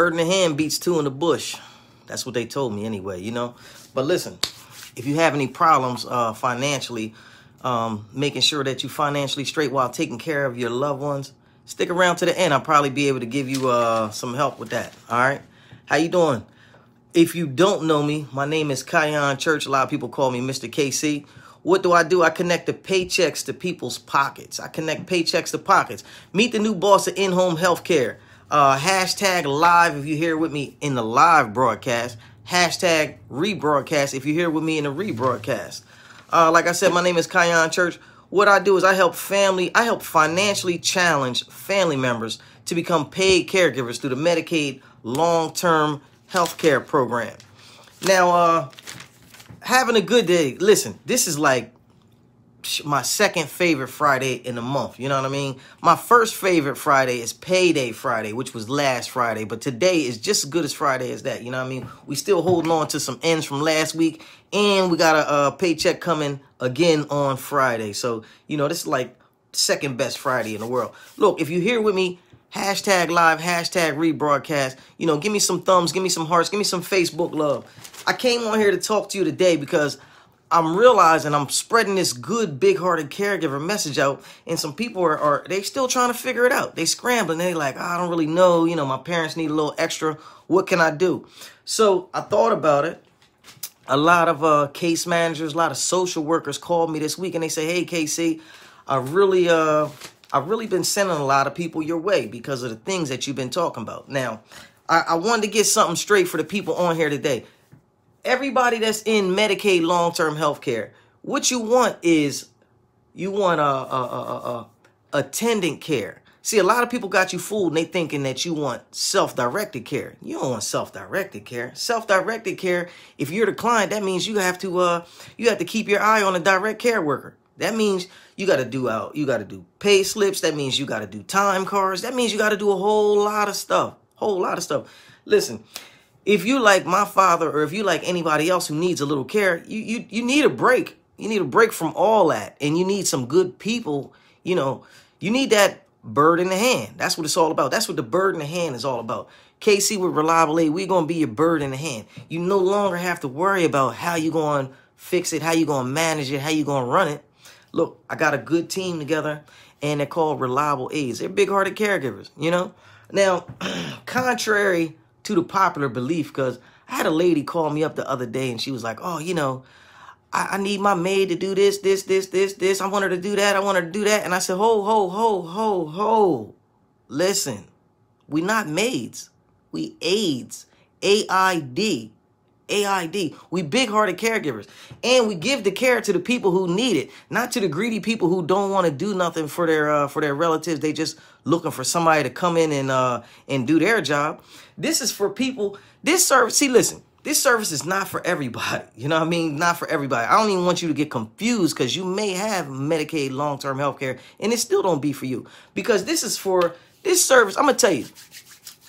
bird in the hand beats two in the bush. That's what they told me anyway, you know. But listen, if you have any problems uh, financially, um, making sure that you financially straight while taking care of your loved ones, stick around to the end. I'll probably be able to give you uh, some help with that. All right. How you doing? If you don't know me, my name is Khyon Church. A lot of people call me Mr. KC. What do I do? I connect the paychecks to people's pockets. I connect paychecks to pockets. Meet the new boss of in-home healthcare. Uh, hashtag live if you're here with me in the live broadcast. Hashtag rebroadcast if you're here with me in the rebroadcast. Uh, like I said, my name is Khyon Church. What I do is I help family, I help financially challenged family members to become paid caregivers through the Medicaid long-term health care program. Now, uh, having a good day. Listen, this is like my second favorite Friday in the month. You know what I mean? My first favorite Friday is Payday Friday, which was last Friday. But today is just as good as Friday as that. You know what I mean? We still holding on to some ends from last week. And we got a, a paycheck coming again on Friday. So, you know, this is like second best Friday in the world. Look, if you're here with me, hashtag live, hashtag rebroadcast. You know, give me some thumbs, give me some hearts, give me some Facebook love. I came on here to talk to you today because I'm realizing I'm spreading this good, big-hearted caregiver message out, and some people are, are they still trying to figure it out. They scrambling. They like, oh, I don't really know. You know, my parents need a little extra. What can I do? So I thought about it. A lot of uh, case managers, a lot of social workers called me this week, and they say, Hey, KC, I really, uh, I've really been sending a lot of people your way because of the things that you've been talking about. Now, I, I wanted to get something straight for the people on here today everybody that's in Medicaid long-term health care, what you want is you want a, a, a, a, attendant care. See, a lot of people got you fooled and they thinking that you want self-directed care. You don't want self-directed care. Self-directed care, if you're the client, that means you have to uh you have to keep your eye on a direct care worker. That means you got to do out you got to do pay slips, that means you got to do time cards. That means you got to do a whole lot of stuff. Whole lot of stuff. Listen, if you like my father or if you like anybody else who needs a little care, you you you need a break. You need a break from all that and you need some good people, you know, you need that bird in the hand. That's what it's all about. That's what the bird in the hand is all about. KC with Reliable Aid, we're going to be your bird in the hand. You no longer have to worry about how you going to fix it, how you going to manage it, how you going to run it. Look, I got a good team together and they're called Reliable Aids. They're big-hearted caregivers, you know? Now, contrary to the popular belief because I had a lady call me up the other day and she was like, oh, you know, I, I, need my maid to do this, this, this, this, this. I want her to do that. I want her to do that. And I said, ho, ho, ho, ho, ho. Listen, we not maids. We aids. A-I-D. AID. We big-hearted caregivers. And we give the care to the people who need it, not to the greedy people who don't want to do nothing for their uh, for their relatives. They just looking for somebody to come in and uh and do their job. This is for people. This service, see, listen, this service is not for everybody. You know what I mean? Not for everybody. I don't even want you to get confused because you may have Medicaid long-term health care and it still don't be for you. Because this is for this service. I'm gonna tell you,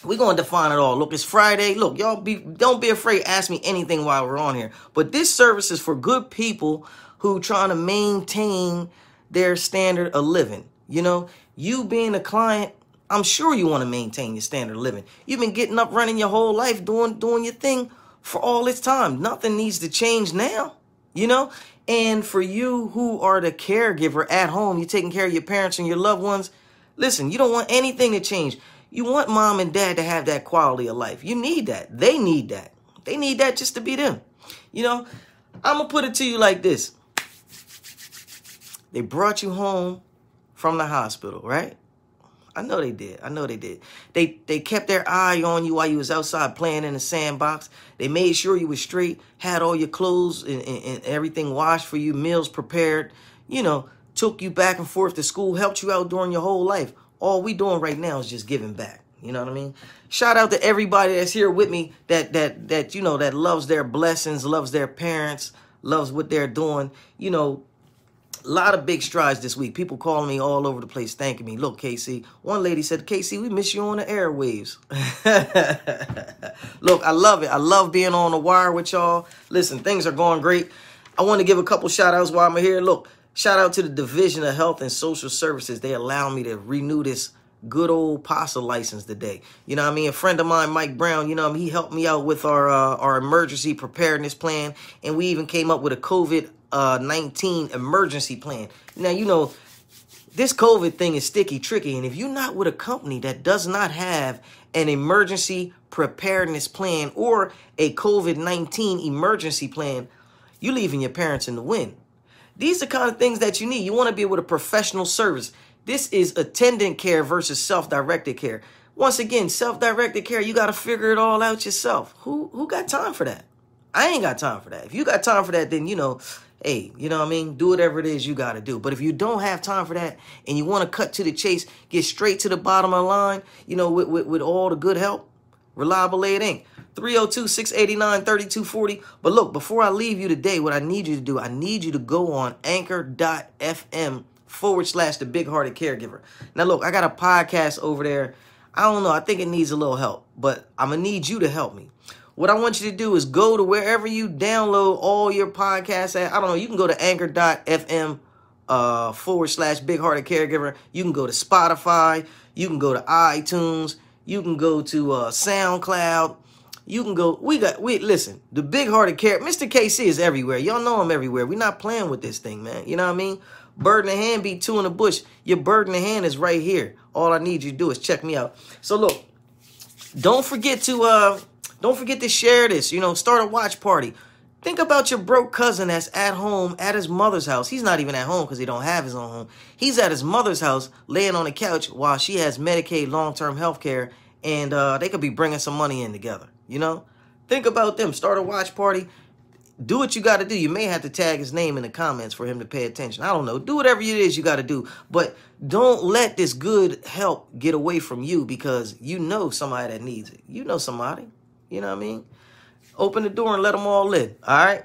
we're to define it all. Look, it's Friday. Look, y'all be don't be afraid. Ask me anything while we're on here. But this service is for good people who trying to maintain their standard of living. You know, you being a client, I'm sure you want to maintain your standard of living. You've been getting up running your whole life doing doing your thing for all this time. Nothing needs to change now. You know? And for you who are the caregiver at home, you're taking care of your parents and your loved ones, listen, you don't want anything to change. You want mom and dad to have that quality of life. You need that. They need that. They need that just to be them. You know, I'm going to put it to you like this. They brought you home from the hospital, right? I know they did. I know they did. They they kept their eye on you while you was outside playing in the sandbox. They made sure you was straight, had all your clothes and, and, and everything washed for you, meals prepared, you know, took you back and forth to school, helped you out during your whole life all we doing right now is just giving back. You know what I mean? Shout out to everybody that's here with me that that that you know that loves their blessings, loves their parents, loves what they're doing. You know, a lot of big strides this week. People calling me all over the place, thanking me. Look, KC. One lady said, KC, we miss you on the airwaves. Look, I love it. I love being on the wire with y'all. Listen, things are going great. I want to give a couple shout outs while I'm here. Look, Shout out to the Division of Health and Social Services. They allow me to renew this good old PASA license today. You know what I mean? A friend of mine, Mike Brown, you know, he helped me out with our uh, our emergency preparedness plan, and we even came up with a COVID uh, 19 emergency plan. Now, you know, this COVID thing is sticky, tricky, and if you're not with a company that does not have an emergency preparedness plan or a COVID 19 emergency plan, you're leaving your parents in the wind. These are kind of things that you need. You want to be able to professional service. This is attendant care versus self-directed care. Once again, self-directed care, you got to figure it all out yourself. Who who got time for that? I ain't got time for that. If you got time for that, then you know, hey, you know what I mean? Do whatever it is you got to do. But if you don't have time for that and you want to cut to the chase, get straight to the bottom of the line, you know, with, with, with all the good help, Reliable Aid Inc. 302-689-3240. But look, before I leave you today, what I need you to do, I need you to go on anchor.fm forward slash the big hearted caregiver. Now look, I got a podcast over there. I don't know. I think it needs a little help, but I'm to need you to help me. What I want you to do is go to wherever you download all your podcasts at. I don't know. You can go to anchor.fm uh, forward slash big hearted caregiver. You can go to Spotify. You can go to iTunes. You can go to uh, SoundCloud. You can go. We got. We listen. The big hearted care. Mr. KC is everywhere. Y'all know him everywhere. We're not playing with this thing, man. You know what I mean? Bird in the hand be two in the bush. Your bird in the hand is right here. All I need you to do is check me out. So look, don't forget to uh, don't forget to share this. You know, start a watch party. Think about your broke cousin that's at home at his mother's house. He's not even at home because he don't have his own home. He's at his mother's house laying on the couch while she has Medicaid long-term health care and uh, they could be bringing some money in together. You know, think about them. Start a watch party. Do what you got to do. You may have to tag his name in the comments for him to pay attention. I don't know. Do whatever it is you got to do, but don't let this good help get away from you because you know somebody that needs it. You know somebody. You know what I mean? Open the door and let them all in. All right.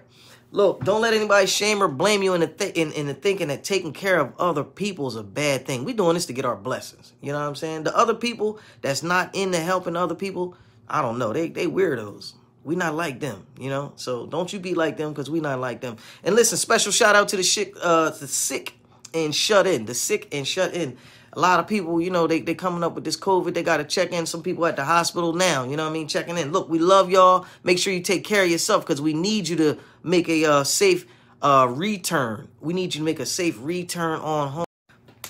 Look, don't let anybody shame or blame you into, th- in, into thinking that taking care of other people is a bad thing. We're doing this to get our blessings. You know what I'm saying? The other people that's not into helping other people, I don't know. They they weirdos. We not like them, you know. So don't you be like them because we not like them. And listen, special shout out to the sick, uh, the sick and shut in, the sick and shut in a lot of people, you know, they they coming up with this COVID. They got to check in. Some people at the hospital now, you know what I mean, checking in. Look, we love y'all. Make sure you take care of yourself because we need you to make a uh, safe uh, return. We need you to make a safe return on home.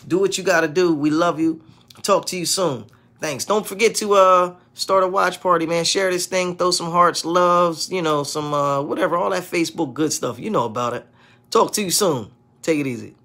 Do what you got to do. We love you. Talk to you soon. Thanks. Don't forget to uh start a watch party, man. Share this thing. Throw some hearts, loves, you know, some uh whatever, all that Facebook good stuff. You know about it. Talk to you soon. Take it easy.